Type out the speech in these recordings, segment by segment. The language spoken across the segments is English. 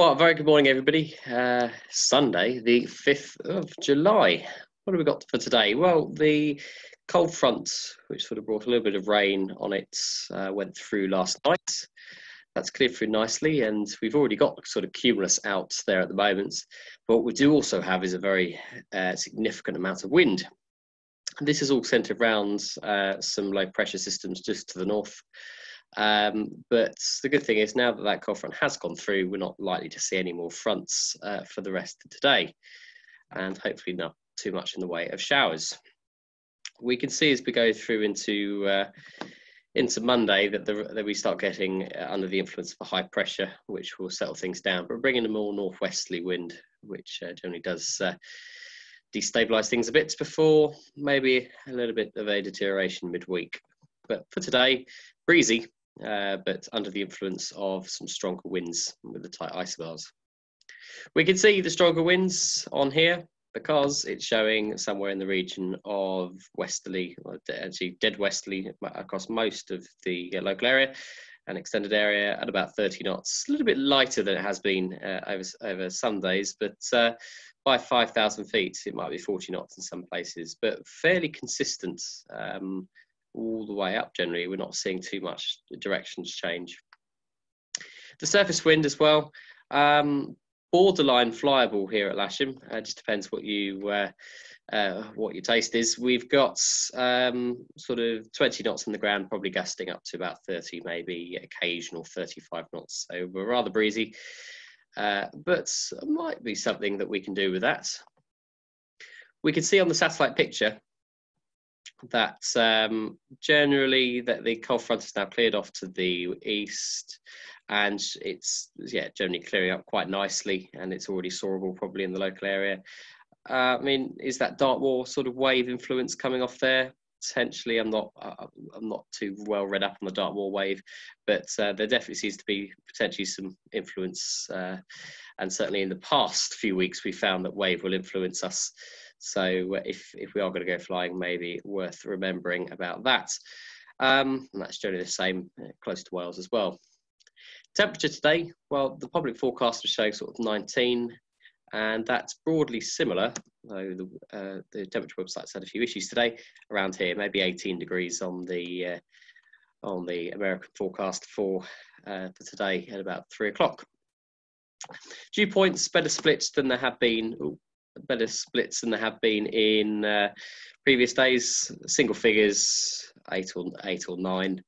Well, very good morning, everybody. Uh, Sunday, the 5th of July. What have we got for today? Well, the cold front, which sort of brought a little bit of rain on it, uh, went through last night. That's cleared through nicely, and we've already got sort of cumulus out there at the moment. But what we do also have is a very uh, significant amount of wind. This is all centered around uh, some low pressure systems just to the north. Um, but the good thing is now that that cold front has gone through, we're not likely to see any more fronts uh, for the rest of today, and hopefully not too much in the way of showers. We can see as we go through into uh, into Monday that, the, that we start getting uh, under the influence of a high pressure, which will settle things down, but bringing a more northwesterly wind, which uh, generally does uh, destabilize things a bit before maybe a little bit of a deterioration midweek. But for today, breezy, uh, but under the influence of some stronger winds with the tight isobars. We can see the stronger winds on here because it's showing somewhere in the region of westerly, actually dead westerly across most of the uh, local area and extended area at about 30 knots, a little bit lighter than it has been uh, over, over some days, but uh, by 5,000 feet, it might be 40 knots in some places, but fairly consistent um, all the way up generally. We're not seeing too much directions change. The surface wind as well, um, borderline flyable here at Lasham. Uh, just depends what you uh, uh, what your taste is. We've got um, sort of 20 knots in the ground, probably gusting up to about 30, maybe occasional 35 knots. So we're rather breezy, uh, but might be something that we can do with that. We can see on the satellite picture that um, generally that the cold front is now cleared off to the east and it's yeah generally clearing up quite nicely and it's already soarable probably in the local area. Uh, i mean is that Dartmoor sort of wave influence coming off there? Potentially i'm not uh, i'm not too well read up on the Dartmoor wave but uh, there definitely seems to be potentially some influence uh, and certainly in the past few weeks we found that wave will influence us so uh, if, if we are going to go flying, maybe worth remembering about that. Um, and that's generally the same uh, close to Wales as well. Temperature today, well, the public forecast is showing sort of 19, and that's broadly similar. Though the, uh, the temperature website's had a few issues today around here, maybe 18 degrees on the uh, on the American forecast for uh, for today at about three o'clock. Dew points better splits than there have been. Ooh, better splits than there have been in uh, previous days. Single figures, eight or eight or nine.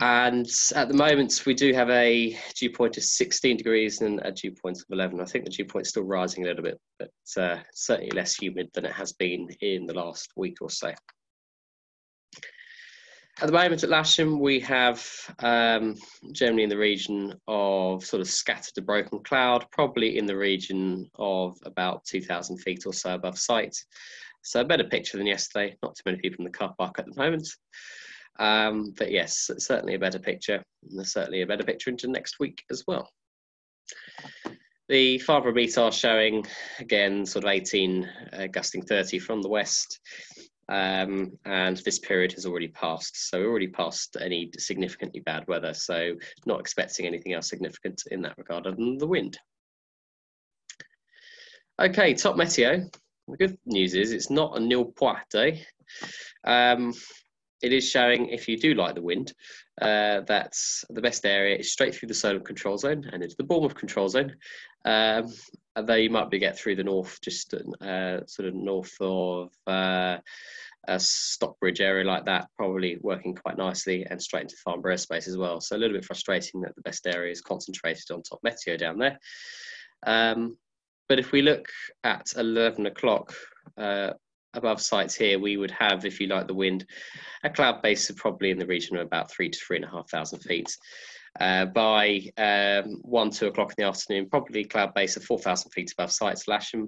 And at the moment, we do have a dew point of 16 degrees and a dew point of 11. I think the dew point's still rising a little bit, but uh, certainly less humid than it has been in the last week or so. At the moment at Lasham, we have um, generally in the region of sort of scattered to broken cloud, probably in the region of about 2,000 feet or so above sight. So a better picture than yesterday. Not too many people in the car park at the moment. Um, but yes, certainly a better picture. And certainly a better picture into next week as well. The Farnborough METAR showing again sort of 18 uh, gusting 30 from the west um, and this period has already passed. So we're already past any significantly bad weather. So not expecting anything else significant in that regard other than the wind. Okay, top meteo. The good news is it's not a nil point day. Um, it is showing if you do like the wind, uh, that's the best area is straight through the Solent control zone and into the Bournemouth control zone. Um, you might be get through the north, just uh, sort of north of uh, a Stockbridge area like that, probably working quite nicely and straight into Farnborough airspace as well. So a little bit frustrating that the best area is concentrated on top Meteo down there. Um, but if we look at 11 o'clock uh, above sites here, we would have, if you like the wind, a cloud base of probably in the region of about three to three and a half thousand feet. Uh, by um, one, two o'clock in the afternoon, probably cloud base of 4,000 feet above sites, Lasham,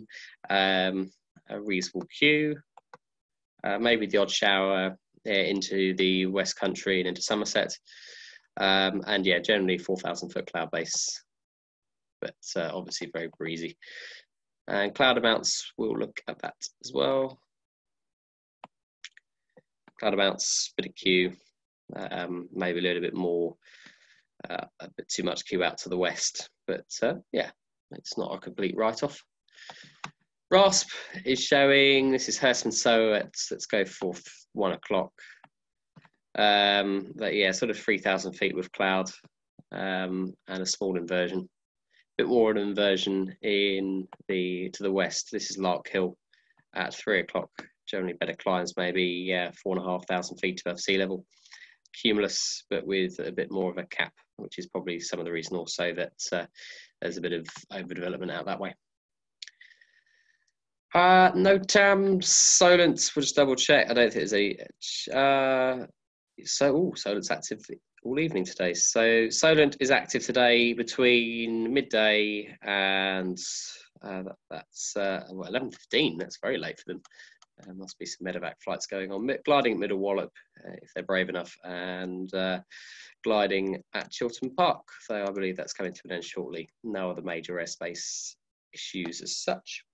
um, a reasonable cu, uh, maybe the odd shower uh, into the West Country and into Somerset. Um, and yeah, generally 4,000 foot cloud base, but uh, obviously very breezy. And cloud amounts, we'll look at that as well. Cloud amounts, bit of cu, um, maybe a little bit more, uh, a bit too much cu out to the west. but uh, yeah, it's not a complete write-off. Rasp is showing, this is Herstmonceux, let's go for one o'clock. Um, but yeah, sort of 3,000 feet with cloud um, and a small inversion. A Bit more of an inversion in the to the west. This is Larkhill at three o'clock. Generally better climbs, maybe uh, four and a half thousand feet above sea level. Cumulus, but with a bit more of a cap, which is probably some of the reason also that uh, there's a bit of overdevelopment out that way. Uh, NOTAM, Solent, we'll just double check. I don't think there's a. Uh, so, oh, Solent's active all evening today. So, Solent is active today between midday and uh, that, that's uh, well, 11.15. That's very late for them. There must be some medevac flights going on. Gliding at Middle Wallop, uh, if they're brave enough, and uh, gliding at Chiltern Park. So I believe that's coming to an end shortly. No other major airspace issues as such.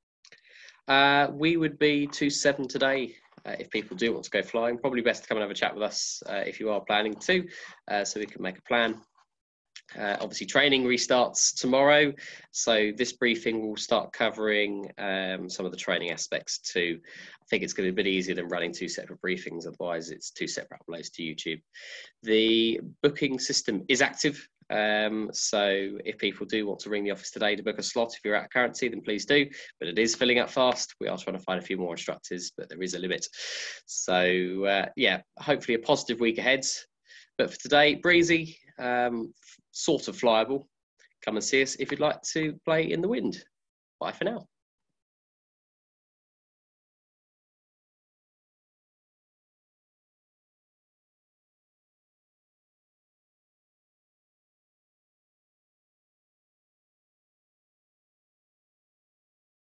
Uh, we would be 2-7 today uh, if people do want to go flying. Probably best to come and have a chat with us uh, if you are planning to, uh, so we can make a plan uh, obviously, training restarts tomorrow. So, this briefing will start covering um, some of the training aspects too. I think it's going to be a bit easier than running two separate briefings, otherwise, it's two separate uploads to YouTube. The booking system is active. Um, so, if people do want to ring the office today to book a slot, if you're of currency, then please do. But it is filling up fast. We are trying to find a few more instructors, but there is a limit. So, uh, yeah, hopefully, a positive week ahead. But for today, breezy, um, sort of flyable. Come and see us if you'd like to play in the wind. Bye for now.